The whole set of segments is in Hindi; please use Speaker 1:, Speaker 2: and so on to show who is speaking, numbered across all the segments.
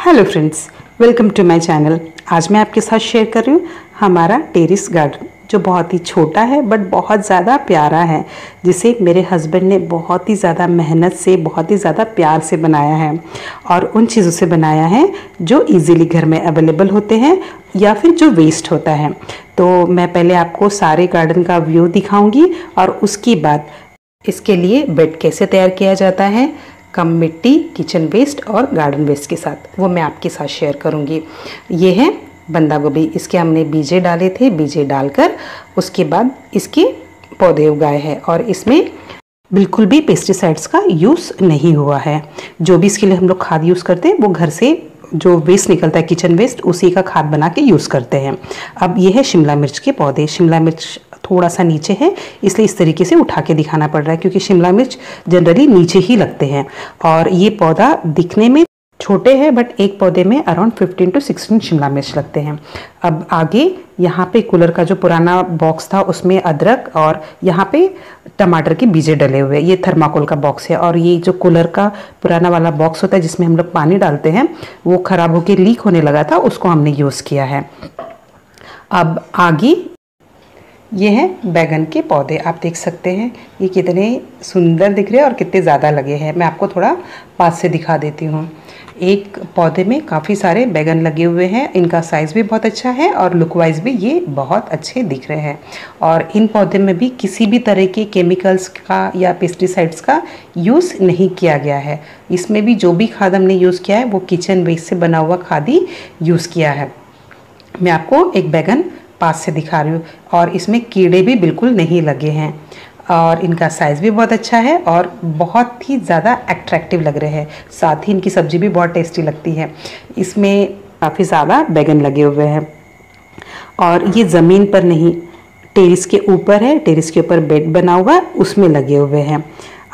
Speaker 1: Hello friends welcome to my channel आज मैं आपके साथ शेयर कर रही हूँ हमारा टेरिस गार्डन जो बहुत ही छोटा है बट बहुत ज़्यादा प्यारा है, जिसे मेरे हस्बैंड ने बहुत ही ज़्यादा मेहनत से, बहुत ही ज़्यादा प्यार से बनाया है। और उन चीज़ों से बनाया है, जो इजीली घर में अवेलेबल होते हैं, या फिर जो वेस्ट होता है। तो मैं पहले आपको सारे गार्डन का व्यू दिखाऊँगी, और उसके बाद इसके लिए बेड कैसे तैयार किया जाता है कम मिट्टी किचन वेस्ट और गार्डन वेस्ट के साथ। वो मैं आपके साथ शेयर करूँगी। ये है बंदा गोभी। इसके हमने बीजे डाले थे। बीजे डालकर उसके बाद इसके पौधे उगाए हैं और इसमें बिल्कुल भी पेस्टिसाइड्स का यूज़ नहीं हुआ है। जो भी इसके लिए हम लोग खाद यूज़ करते हैं, वो घर से जो वेस्ट निकलता है किचन वेस्ट उसी का खाद बना के यूज़ करते हैं। अब ये है शिमला मिर्च के पौधे। शिमला मिर्च थोड़ा सा नीचे है, इसलिए इस तरीके से उठा के दिखाना पड़ रहा है क्योंकि शिमला मिर्च जनरली नीचे ही लगते हैं। और ये पौधा दिखने में छोटे हैं, बट एक पौधे में अराउंड 15 टू 16 शिमला मिर्च लगते हैं। अब आगे यहाँ पे कूलर का जो पुराना बॉक्स था, उसमें अदरक और यहाँ पे टमाटर के बीजे डले हुए ये थर्माकोल का बॉक्स है और ये जो कूलर का पुराना वाला बॉक्स होता है, जिसमें हम लोग पानी डालते हैं, वो ख़राब होकर लीक होने लगा था, उसको हमने यूज़ किया है। अब आगे ये हैं बैगन के पौधे, आप देख सकते हैं। ये कितने सुंदर दिख रहे हैं और कितने ज़्यादा लगे हैं। मैं आपको थोड़ा पास से दिखा देती हूँ। एक पौधे में काफ़ी सारे बैगन लगे हुए हैं। इनका साइज़ भी बहुत अच्छा है और लुक वाइज भी ये बहुत अच्छे दिख रहे हैं। और इन पौधे में भी किसी भी तरह के केमिकल्स का या पेस्टिसाइड्स का यूज़ नहीं किया गया है। इसमें भी जो भी खाद हमने यूज़ किया है, वो किचन वेस्ट से बना हुआ खाद ही यूज़ किया है। मैं आपको एक बैगन पास से दिखा रही हूँ और इसमें कीड़े भी बिल्कुल नहीं लगे हैं। और इनका साइज़ भी बहुत अच्छा है और बहुत ही ज़्यादा एट्रैक्टिव लग रहे हैं। साथ ही इनकी सब्ज़ी भी बहुत टेस्टी लगती है। इसमें काफ़ी ज़्यादा बैगन लगे हुए हैं। और ये ज़मीन पर नहीं टेरिस के ऊपर है टेरिस के ऊपर बेड बना हुआ है, उसमें लगे हुए हैं।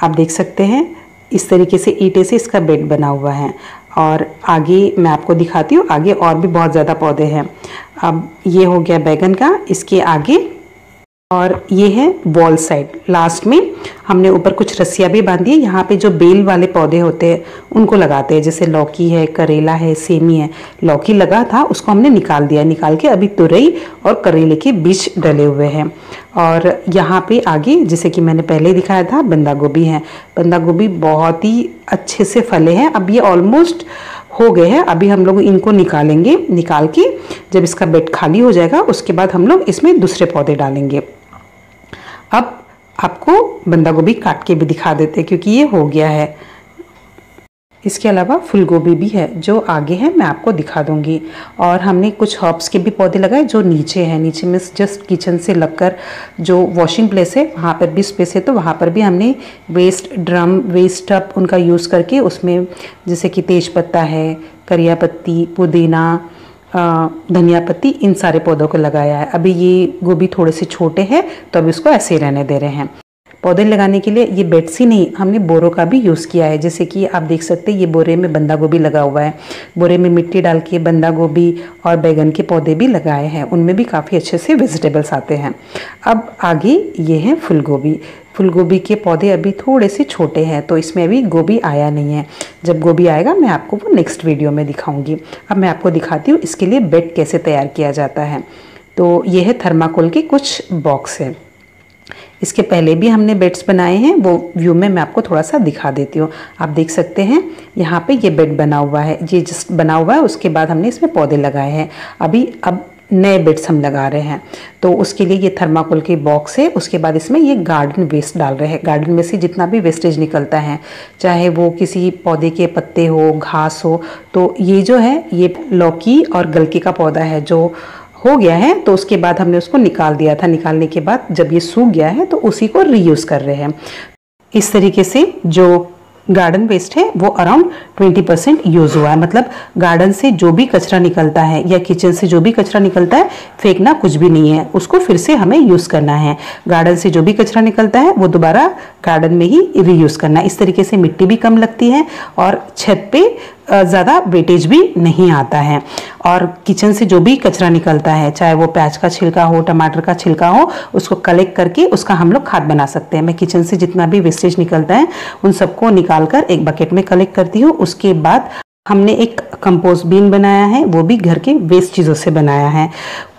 Speaker 1: आप देख सकते हैं, इस तरीके से ईटे से इसका बेड बना हुआ है। और आगे मैं आपको दिखाती हूँ, आगे और भी बहुत ज़्यादा पौधे हैं। अब ये हो गया बैगन का, इसके आगे और ये है वॉल साइड लास्ट में हमने ऊपर कुछ रस्सियाँ भी बांधी है। यहाँ पे जो बेल वाले पौधे होते हैं, उनको लगाते हैं। जैसे लौकी है, करेला है, सेमी है। लौकी लगा था, उसको हमने निकाल दिया। निकाल के अभी तुरई और करेले के बीज डले हुए हैं। और यहाँ पे आगे, जैसे कि मैंने पहले दिखाया था बंदा गोभी है। बंदा गोभी बहुत ही अच्छे से फले हैं। अब ये ऑलमोस्ट हो गए हैं। अभी हम लोग इनको निकालेंगे। निकाल के जब इसका बेड खाली हो जाएगा, उसके बाद हम लोग इसमें दूसरे पौधे डालेंगे। अब आपको बंदा गोभी काट के भी दिखा देते हैं, क्योंकि ये हो गया है। इसके अलावा फूल गोभी भी है, जो आगे है, मैं आपको दिखा दूँगी। और हमने कुछ हर्ब्स के भी पौधे लगाए, जो नीचे हैं। नीचे में जस्ट किचन से लगकर जो वॉशिंग प्लेस है, वहाँ पर भी स्पेस है। तो वहाँ पर भी हमने वेस्ट ड्रम वेस्ट टप उनका यूज़ करके उसमें जैसे कि तेज पत्ता है, करिया पत्ती, पुदीना धनिया पत्ती इन सारे पौधों को लगाया है। अभी ये गोभी थोड़े से छोटे हैं तो अभी इसको ऐसे ही रहने दे रहे हैं। पौधे लगाने के लिए ये बेड्स ही नहीं, हमने बोरों का भी यूज़ किया है। जैसे कि आप देख सकते हैं, ये बोरे में बंदा गोभी लगा हुआ है। बोरे में मिट्टी डाल के बंदा गोभी और बैगन के पौधे भी लगाए हैं। उनमें भी काफ़ी अच्छे से वेजिटेबल्स आते हैं। अब आगे ये है फूल गोभी फूल गोभी के पौधे अभी थोड़े से छोटे हैं तो इसमें अभी गोभी आया नहीं है। जब गोभी आएगा, मैं आपको वो नेक्स्ट वीडियो में दिखाऊँगी। अब मैं आपको दिखाती हूँ इसके लिए बेड कैसे तैयार किया जाता है। तो ये है थर्माकोल के कुछ बॉक्स हैं। इसके पहले भी हमने बेड्स बनाए हैं, वो व्यू में मैं आपको थोड़ा सा दिखा देती हूँ। आप देख सकते हैं, यहाँ पे ये बेड बना हुआ है, ये जस्ट बना हुआ है, उसके बाद हमने इसमें पौधे लगाए हैं। अभी, अब नए बेड्स हम लगा रहे हैं। तो उसके लिए ये थर्माकोल के बॉक्स है। उसके बाद इसमें ये गार्डन वेस्ट डाल रहे हैं। गार्डन में से जितना भी वेस्टेज निकलता है, चाहे वो किसी पौधे के पत्ते हो, घास हो तो ये जो है, ये लौकी और गलकी का पौधा है जो हो गया है। तो उसके बाद हमने उसको निकाल दिया था। निकालने के बाद जब ये सूख गया है तो उसी को रीयूज़ कर रहे हैं। इस तरीके से जो गार्डन वेस्ट है, वो अराउंड 20 परसेंट यूज़ हुआ है। मतलब गार्डन से जो भी कचरा निकलता है या किचन से जो भी कचरा निकलता है, फेंकना कुछ भी नहीं है। उसको फिर से हमें यूज़ करना है। गार्डन से जो भी कचरा निकलता है, वो दोबारा गार्डन में ही रीयूज़ करना है। इस तरीके से मिट्टी भी कम लगती है और छत पे ज़्यादा वेटेज भी नहीं आता है। और किचन से जो भी कचरा निकलता है, चाहे वो प्याज का छिलका हो, टमाटर का छिलका हो, उसको कलेक्ट करके उसका हम लोग खाद बना सकते हैं। मैं किचन से जितना भी वेस्टेज निकलता है, उन सबको निकाल कर एक बकेट में कलेक्ट करती हूँ। उसके बाद हमने एक कंपोस्ट बीन बनाया है, वो भी घर के वेस्ट चीज़ों से बनाया है।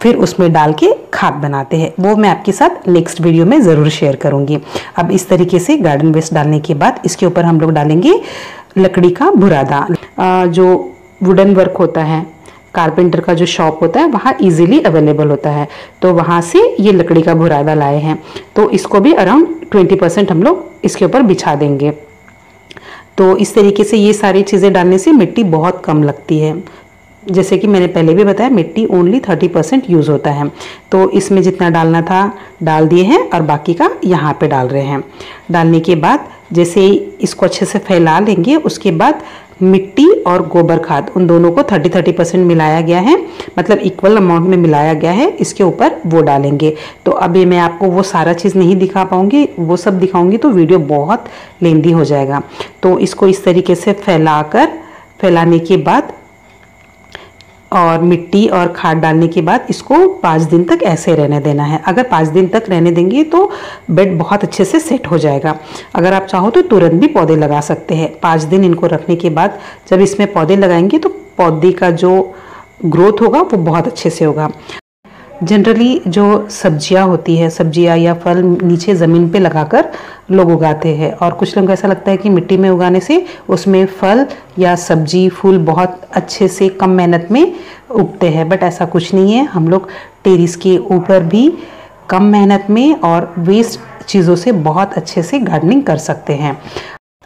Speaker 1: फिर उसमें डाल के खाद बनाते हैं। वो मैं आपके साथ नेक्स्ट वीडियो में ज़रूर शेयर करूँगी। अब इस तरीके से गार्डन वेस्ट डालने के बाद इसके ऊपर हम लोग डालेंगे लकड़ी का बुरादा जो वुडन वर्क होता है कारपेंटर का जो शॉप होता है, वहाँ इजीली अवेलेबल होता है। तो वहाँ से ये लकड़ी का बुरादा लाए हैं। तो इसको भी अराउंड ट्वेंटी परसेंट हम लोग इसके ऊपर बिछा देंगे। तो इस तरीके से ये सारी चीज़ें डालने से मिट्टी बहुत कम लगती है। जैसे कि मैंने पहले भी बताया, मिट्टी ओनली थर्टी परसेंट यूज़ होता है। तो इसमें जितना डालना था, डाल दिए हैं और बाकी का यहाँ पे डाल रहे हैं। डालने के बाद जैसे इसको अच्छे से फैला लेंगे, उसके बाद मिट्टी और गोबर खाद, उन दोनों को 30 30 परसेंट मिलाया गया है। मतलब इक्वल अमाउंट में मिलाया गया है, इसके ऊपर वो डालेंगे। तो अभी मैं आपको वो सारा चीज़ नहीं दिखा पाऊँगी, वो सब दिखाऊँगी तो वीडियो बहुत लेंदी हो जाएगा। तो इसको इस तरीके से फैला कर फैलाने के बाद और मिट्टी और खाद डालने के बाद इसको पाँच दिन तक ऐसे रहने देना है। अगर पाँच दिन तक रहने देंगे तो बेड बहुत अच्छे से सेट हो जाएगा। अगर आप चाहो तो तुरंत भी पौधे लगा सकते हैं। पाँच दिन इनको रखने के बाद जब इसमें पौधे लगाएँगे तो पौधे का जो ग्रोथ होगा वो बहुत अच्छे से होगा। जनरली जो सब्ज़ियाँ होती है, सब्ज़ियाँ या फल नीचे ज़मीन पे लगाकर लोग उगाते हैं। और कुछ लोग ऐसा लगता है कि मिट्टी में उगाने से उसमें फल या सब्ज़ी, फूल बहुत अच्छे से कम मेहनत में उगते हैं। बट ऐसा कुछ नहीं है। हम लोग टेरिस के ऊपर भी कम मेहनत में और वेस्ट चीज़ों से बहुत अच्छे से गार्डनिंग कर सकते हैं।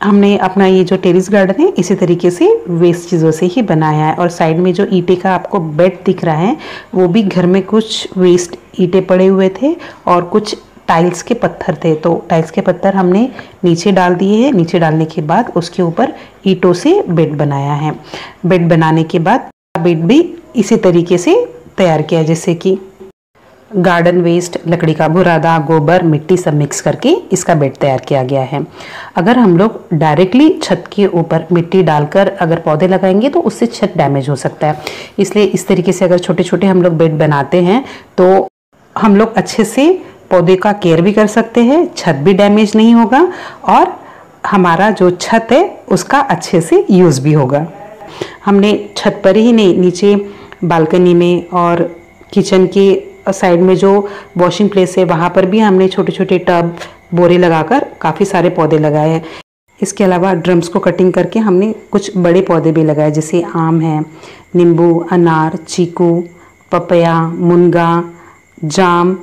Speaker 1: हमने अपना ये जो टेरिस गार्डन है, इसी तरीके से वेस्ट चीज़ों से ही बनाया है। और साइड में जो ईटे का आपको बेड दिख रहा है, वो भी घर में कुछ वेस्ट ईटे पड़े हुए थे और कुछ टाइल्स के पत्थर थे। तो टाइल्स के पत्थर हमने नीचे डाल दिए हैं। नीचे डालने के बाद उसके ऊपर ईटों से बेड बनाया है। बेड बनाने के बाद बेड भी इसी तरीके से तैयार किया जैसे कि गार्डन वेस्ट लकड़ी का बुरादा, गोबर, मिट्टी सब मिक्स करके इसका बेड तैयार किया गया है। अगर हम लोग डायरेक्टली छत के ऊपर मिट्टी डालकर अगर पौधे लगाएँगे तो उससे छत डैमेज हो सकता है। इसलिए इस तरीके से अगर छोटे छोटे हम लोग बेड बनाते हैं तो हम लोग अच्छे से पौधे का केयर भी कर सकते हैं, छत भी डैमेज नहीं होगा और हमारा जो छत है, उसका अच्छे से यूज़ भी होगा। हमने छत पर ही नहीं, नीचे बालकनी में और किचन के साइड में जो वॉशिंग प्लेस है, वहाँ पर भी हमने छोटे छोटे टब बोरे लगाकर काफ़ी सारे पौधे लगाए हैं। इसके अलावा ड्रम्स को कटिंग करके हमने कुछ बड़े पौधे भी लगाए, जैसे आम है, नींबू, अनार, चीकू, पपया, मुनगा, जाम,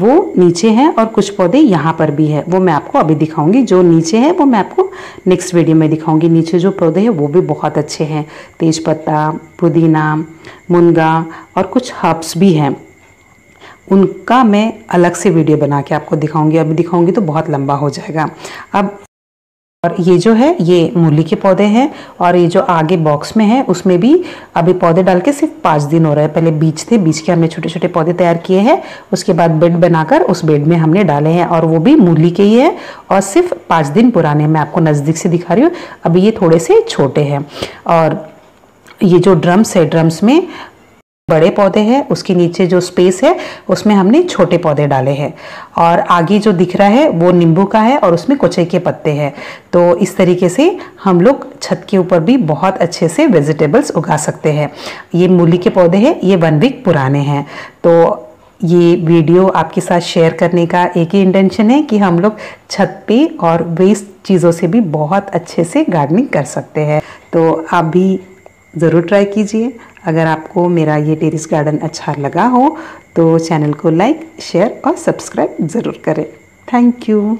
Speaker 1: वो नीचे हैं और कुछ पौधे यहाँ पर भी है। वो मैं आपको अभी दिखाऊँगी, जो नीचे है, वो मैं आपको नेक्स्ट वीडियो में दिखाऊँगी। नीचे जो पौधे हैं, वो भी बहुत अच्छे हैं। तेज़पत्ता, पुदीना, मुनगा और कुछ हर्ब्स भी हैं। उनका मैं अलग से वीडियो बना के आपको दिखाऊँगी। अभी दिखाऊँगी तो बहुत लंबा हो जाएगा। अब और ये जो है, ये मूली के पौधे हैं और ये जो आगे बॉक्स में है, उसमें भी अभी पौधे डाल के सिर्फ़ पाँच दिन हो रहे हैं। पहले बीज थे, बीज के हमने छोटे छोटे पौधे तैयार किए हैं। उसके बाद बेड बनाकर उस बेड में हमने डाले हैं और वो भी मूली के ही है और सिर्फ़ पाँच दिन पुराने मैं आपको नज़दीक से दिखा रही हूँ। अभी ये थोड़े से छोटे हैं और ये जो ड्रम्स है ड्रम्स में बड़े पौधे हैं, उसके नीचे जो स्पेस है, उसमें हमने छोटे पौधे डाले हैं। और आगे जो दिख रहा है, वो नींबू का है और उसमें कुचे के पत्ते हैं। तो इस तरीके से हम लोग छत के ऊपर भी बहुत अच्छे से वेजिटेबल्स उगा सकते हैं। ये मूली के पौधे हैं, ये वन वीक पुराने हैं। तो ये वीडियो आपके साथ शेयर करने का एक ही इंटेंशन है कि हम लोग छत पे और वेस्ट चीज़ों से भी बहुत अच्छे से गार्डनिंग कर सकते हैं। तो आप भी ज़रूर ट्राई कीजिए। अगर आपको मेरा ये टेरिस गार्डन अच्छा लगा हो तो चैनल को लाइक, शेयर और सब्सक्राइब ज़रूर करें। Thank you.